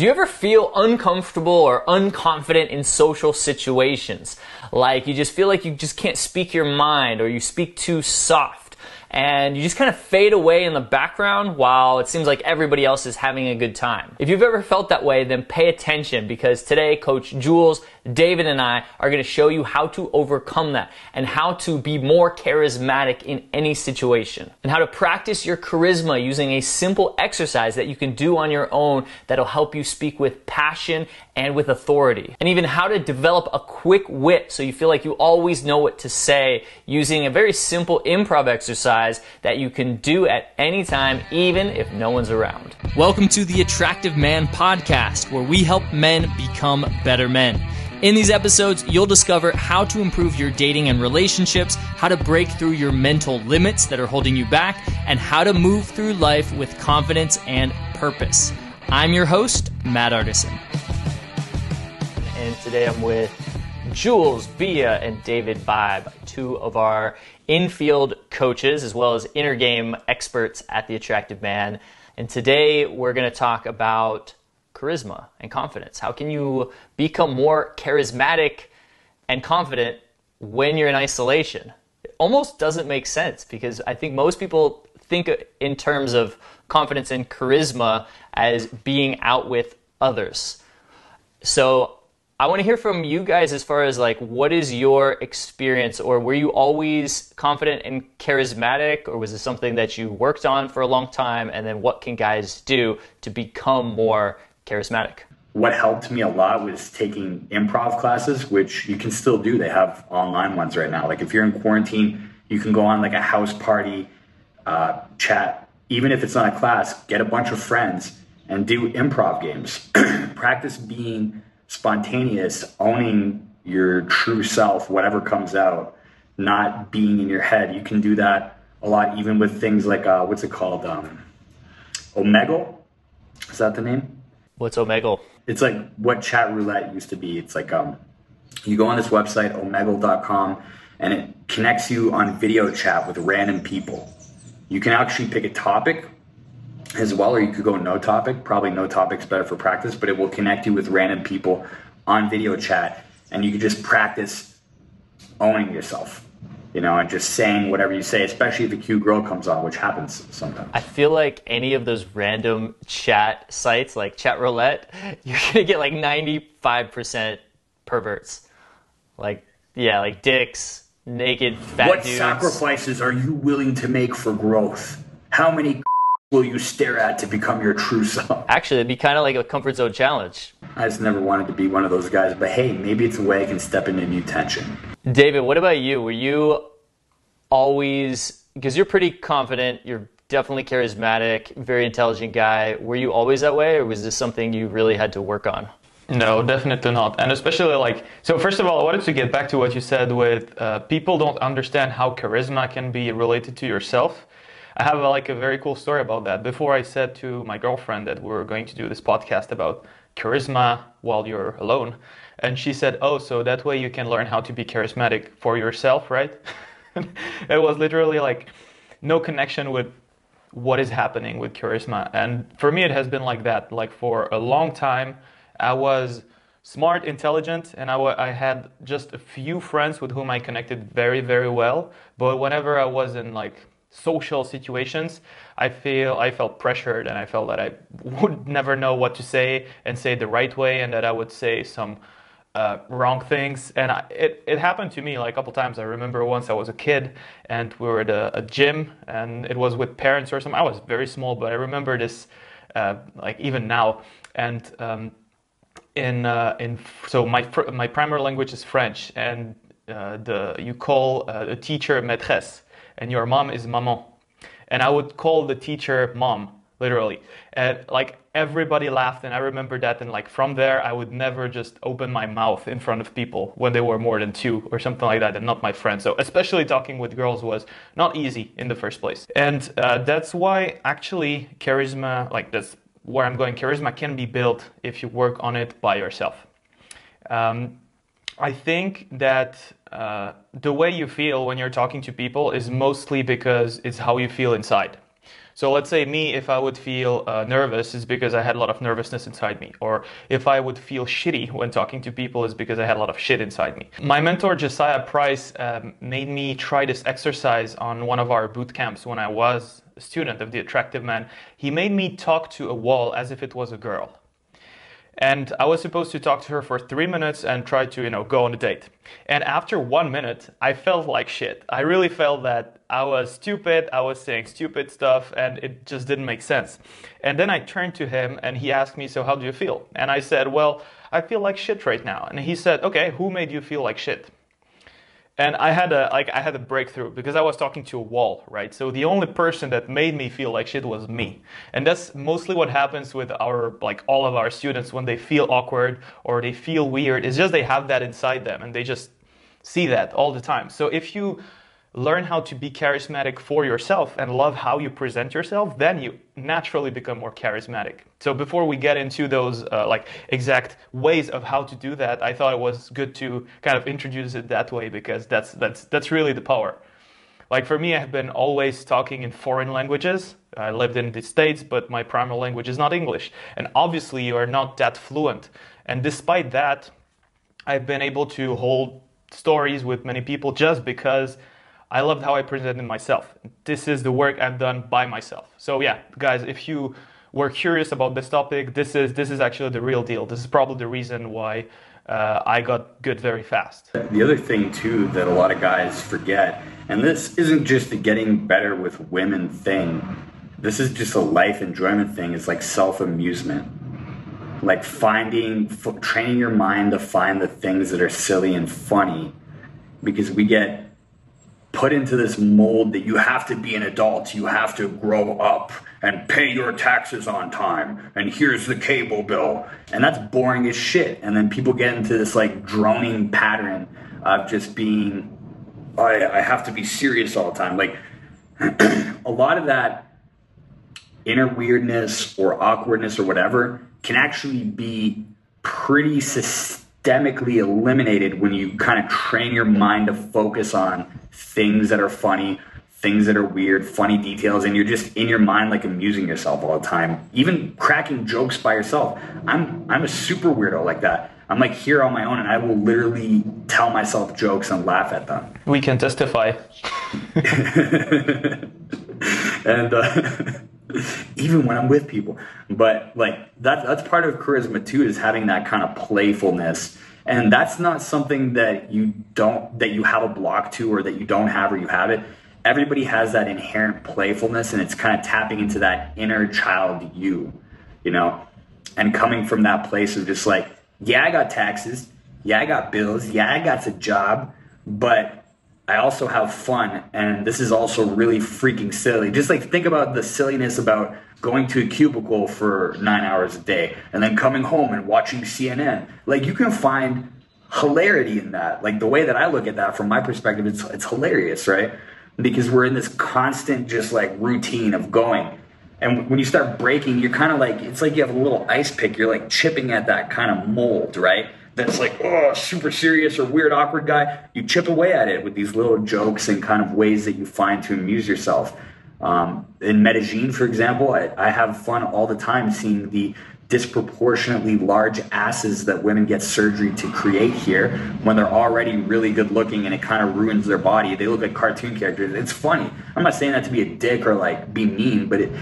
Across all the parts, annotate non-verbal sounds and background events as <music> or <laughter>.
Do you ever feel uncomfortable or unconfident in social situations? Like you just feel like you just can't speak your mind or you speak too soft and you just kind of fade away in the background while it seems like everybody else is having a good time. If you've ever felt that way, then pay attention because today Coach Jules, David, and I are going to show you how to overcome that and how to be more charismatic in any situation and how to practice your charisma using a simple exercise that you can do on your own that'll help you speak with passion and with authority. And even how to develop a quick wit so you feel like you always know what to say using a very simple improv exercise that you can do at any time, even if no one's around. Welcome to the Attractive Man Podcast, where we help men become better men. In these episodes, you'll discover how to improve your dating and relationships, how to break through your mental limits that are holding you back, and how to move through life with confidence and purpose. I'm your host, Matt Artisan and today I'm with Jules, Bia, and David Vibe, two of our infield coaches as well as inner game experts at The Attractive Man. And today we're going to talk about charisma and confidence. How can you become more charismatic and confident when you're in isolation? It almost doesn't make sense because I think most people think in terms of confidence and charisma as being out with others. So I want to hear from you guys as far as like what is your experience or were you always confident and charismatic or was this something that you worked on for a long time and then what can guys do to become more charismatic? What helped me a lot was taking improv classes, which you can still do. They have online ones right now. Like if you're in quarantine, you can go on like a house party, uh, chat. Even if it's not a class, get a bunch of friends and do improv games. <clears throat> Practice being spontaneous, owning your true self, whatever comes out, not being in your head. You can do that a lot, even with things like uh, what's it called? Um, Omegle. Is that the name? What's Omegle? It's like what chat roulette used to be. It's like um, you go on this website, omegle.com, and it connects you on video chat with random people. You can actually pick a topic as well, or you could go no topic. Probably no topic's better for practice, but it will connect you with random people on video chat, and you can just practice owning yourself, you know, and just saying whatever you say, especially if a cute girl comes on, which happens sometimes. I feel like any of those random chat sites, like chat roulette, <laughs> you're gonna get like 95% perverts, like yeah, like dicks, naked fat what dudes. sacrifices are you willing to make for growth? How many will you stare at to become your true self? Actually, it'd be kind of like a comfort zone challenge. I just never wanted to be one of those guys, but hey, maybe it's a way I can step into new tension. David, what about you? Were you always, because you're pretty confident, you're definitely charismatic, very intelligent guy. Were you always that way, or was this something you really had to work on? No, definitely not. And especially like, so first of all, I wanted to get back to what you said with uh, people don't understand how charisma can be related to yourself. I have a, like a very cool story about that. Before I said to my girlfriend that we are going to do this podcast about charisma while you're alone, and she said, "Oh, so that way you can learn how to be charismatic for yourself, right?" <laughs> it was literally like no connection with what is happening with charisma. And for me, it has been like that. Like for a long time, I was smart, intelligent, and I, w- I had just a few friends with whom I connected very, very well. But whenever I was in like social situations, I feel I felt pressured and I felt that I <laughs> would never know what to say and say the right way, and that I would say some uh, wrong things. And I, it it happened to me like a couple times. I remember once I was a kid and we were at a, a gym and it was with parents or something. I was very small, but I remember this uh, like even now and. Um, in uh, in so my my primary language is French, and uh, the you call uh, a teacher maîtresse, and your mom is maman. And I would call the teacher mom, literally. And like everybody laughed, and I remember that. And like from there, I would never just open my mouth in front of people when they were more than two or something like that, and not my friends. So especially talking with girls was not easy in the first place. And uh, that's why actually charisma, like that's where I'm going, charisma can be built if you work on it by yourself. Um, I think that uh, the way you feel when you're talking to people is mostly because it's how you feel inside. So let's say me, if I would feel uh, nervous, is because I had a lot of nervousness inside me. Or if I would feel shitty when talking to people, is because I had a lot of shit inside me. My mentor Josiah Price um, made me try this exercise on one of our boot camps when I was a student of the Attractive Man. He made me talk to a wall as if it was a girl and I was supposed to talk to her for three minutes and try to, you know, go on a date. And after one minute, I felt like shit. I really felt that I was stupid, I was saying stupid stuff, and it just didn't make sense. And then I turned to him and he asked me, So, how do you feel? And I said, Well, I feel like shit right now. And he said, Okay, who made you feel like shit? And I had a like I had a breakthrough because I was talking to a wall, right? So the only person that made me feel like shit was me, and that's mostly what happens with our like all of our students when they feel awkward or they feel weird. It's just they have that inside them and they just see that all the time. So if you learn how to be charismatic for yourself and love how you present yourself, then you naturally become more charismatic. So before we get into those uh, like exact ways of how to do that, I thought it was good to kind of introduce it that way because that's that's that's really the power. Like for me, I've been always talking in foreign languages. I lived in the States, but my primary language is not English. And obviously, you are not that fluent. And despite that, I've been able to hold stories with many people just because I loved how I presented myself. This is the work I've done by myself. So yeah, guys, if you were curious about this topic, this is this is actually the real deal. This is probably the reason why uh, I got good very fast. The other thing too that a lot of guys forget, and this isn't just a getting better with women thing. This is just a life enjoyment thing. It's like self amusement, like finding, training your mind to find the things that are silly and funny, because we get put into this mold that you have to be an adult, you have to grow up and pay your taxes on time, and here's the cable bill. And that's boring as shit. And then people get into this like droning pattern of just being, I, I have to be serious all the time. Like <clears throat> a lot of that inner weirdness or awkwardness or whatever can actually be pretty systemically eliminated when you kind of train your mind to focus on things that are funny, things that are weird, funny details, and you're just in your mind like amusing yourself all the time. Even cracking jokes by yourself. I'm I'm a super weirdo like that. I'm like here on my own, and I will literally tell myself jokes and laugh at them. We can testify. <laughs> and uh, <laughs> <laughs> even when I'm with people, but like that that's part of charisma too, is having that kind of playfulness. And that's not something that you don't that you have a block to or that you don't have or you have it. Everybody has that inherent playfulness and it's kind of tapping into that inner child you you know? And coming from that place of just like yeah i got taxes. Yeah i got bills. Yeah i got a job. But I also have fun, and this is also really freaking silly. Just like think about the silliness about going to a cubicle for nine hours a day and then coming home and watching CNN. Like you can find hilarity in that. Like the way that I look at that from my perspective, it's it's hilarious, right? Because we're in this constant just like routine of going. And when you start breaking, you're kind of like it's like you have a little ice pick. You're like chipping at that kind of mold, right? That's like, oh, super serious or weird, awkward guy, you chip away at it with these little jokes and kind of ways that you find to amuse yourself. Um, in Medellin, for example, I, I have fun all the time seeing the disproportionately large asses that women get surgery to create here when they're already really good looking and it kind of ruins their body. They look like cartoon characters. It's funny. I'm not saying that to be a dick or like be mean, but it,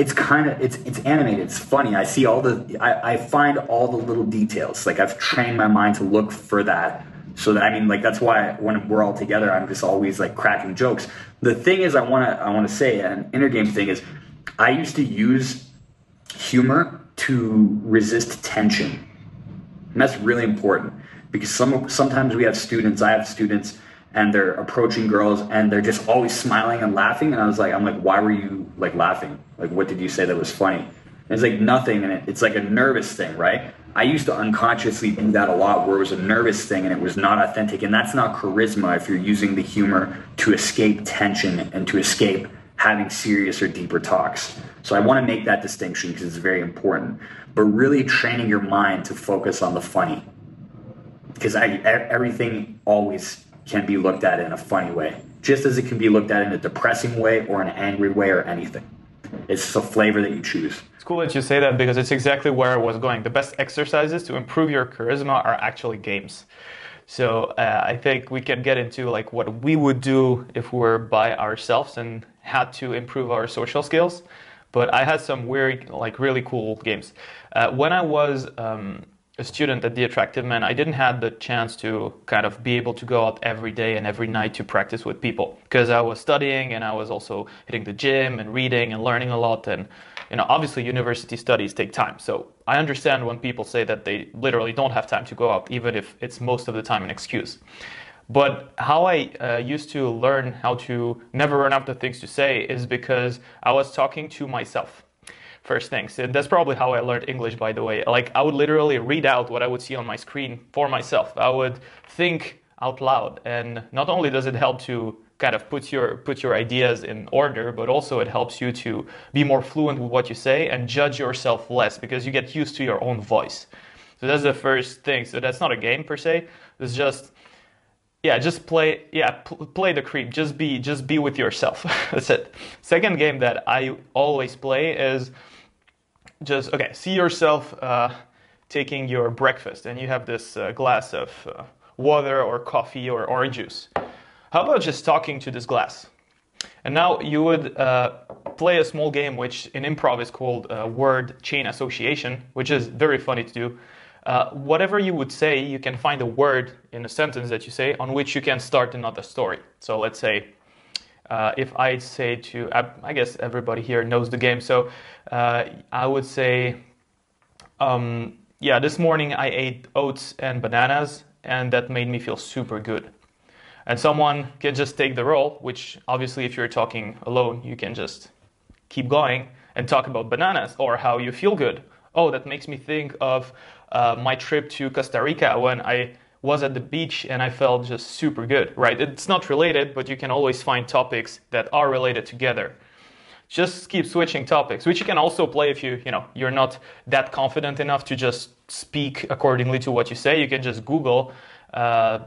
it's kind of it's it's animated it's funny. I see all the I, I find all the little details. Like i've trained my mind to look for that. So that i mean like that's why when we're all together i'm just always like cracking jokes. The thing is i want to i want to say an inner game thing is i used to use humor to resist tension. And that's really important because some sometimes we have students i have students and they're approaching girls and they're just always smiling and laughing and i was like i'm like why were you like laughing? Like what did you say that was funny? And it's like nothing and it, it's like a nervous thing right? I used to unconsciously do that a lot where it was a nervous thing and it was not authentic and that's not charisma if you're using the humor to escape tension and to escape having serious or deeper talks. So i want to make that distinction because it's very important. But really training your mind to focus on the funny. Because everything always can be looked at in a funny way, just as it can be looked at in a depressing way or an angry way or anything. It's just a flavor that you choose. It's cool that you say that because it's exactly where I was going. The best exercises to improve your charisma are actually games. So uh, I think we can get into like what we would do if we were by ourselves and had to improve our social skills. But I had some weird, like really cool games. Uh, when I was um, a student at the Attractive Man, I didn't have the chance to kind of be able to go out every day and every night to practice with people because I was studying and I was also hitting the gym and reading and learning a lot. And you know, obviously, university studies take time. So I understand when people say that they literally don't have time to go out, even if it's most of the time an excuse. But how I uh, used to learn how to never run out of things to say is because I was talking to myself first things. That's probably how I learned English, by the way. Like, I would literally read out what I would see on my screen for myself. I would think out loud. And not only does it help to kind of put your put your ideas in order, but also it helps you to be more fluent with what you say and judge yourself less because you get used to your own voice. So that's the first thing. So that's not a game per se. It's just yeah, just play yeah, pl- play the creep. Just be just be with yourself. <laughs> that's it. Second game that I always play is just okay. See yourself uh, taking your breakfast, and you have this uh, glass of uh, water or coffee or orange juice. How about just talking to this glass? And now you would uh, play a small game, which in improv is called uh, word chain association, which is very funny to do. Uh, whatever you would say, you can find a word in a sentence that you say on which you can start another story. So let's say, uh, if I say to, I guess everybody here knows the game, so uh, I would say, um, yeah, this morning I ate oats and bananas, and that made me feel super good. And someone can just take the role, which obviously, if you're talking alone, you can just keep going and talk about bananas or how you feel good. Oh, that makes me think of uh, my trip to Costa Rica when I was at the beach and I felt just super good, right? It's not related, but you can always find topics that are related together. Just keep switching topics, which you can also play if you, you know, you're not that confident enough to just speak accordingly to what you say. You can just Google. Uh,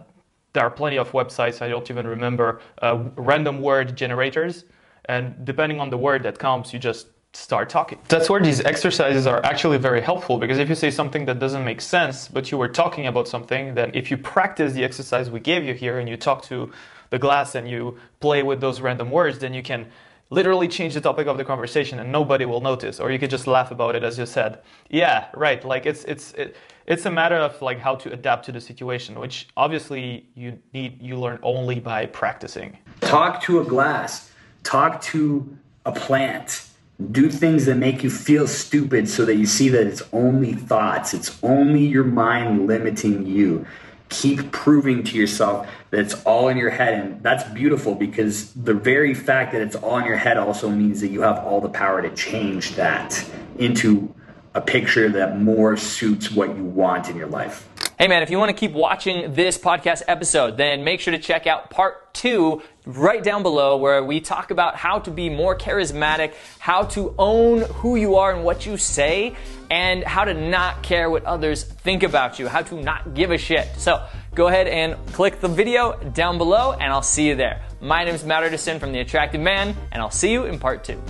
there are plenty of websites. I don't even remember uh, random word generators, and depending on the word that comes, you just start talking. That's where these exercises are actually very helpful because if you say something that doesn't make sense, but you were talking about something, then if you practice the exercise we gave you here and you talk to the glass and you play with those random words, then you can literally change the topic of the conversation and nobody will notice. Or you could just laugh about it as you said. Yeah right. Like it's it's it, it's a matter of like how to adapt to the situation which obviously you need you learn only by practicing. Talk to a glass. Talk to a plant do things that make you feel stupid so that you see that it's only thoughts, it's only your mind limiting you. Keep proving to yourself that it's all in your head. And that's beautiful because the very fact that it's all in your head also means that you have all the power to change that into a picture that more suits what you want in your life. Hey man, if you want to keep watching this podcast episode, then make sure to check out part two right down below where we talk about how to be more charismatic, how to own who you are and what you say, and how to not care what others think about you, how to not give a shit. So go ahead and click the video down below and I'll see you there. My name is Matt Artisan from The Attractive Man and I'll see you in part two.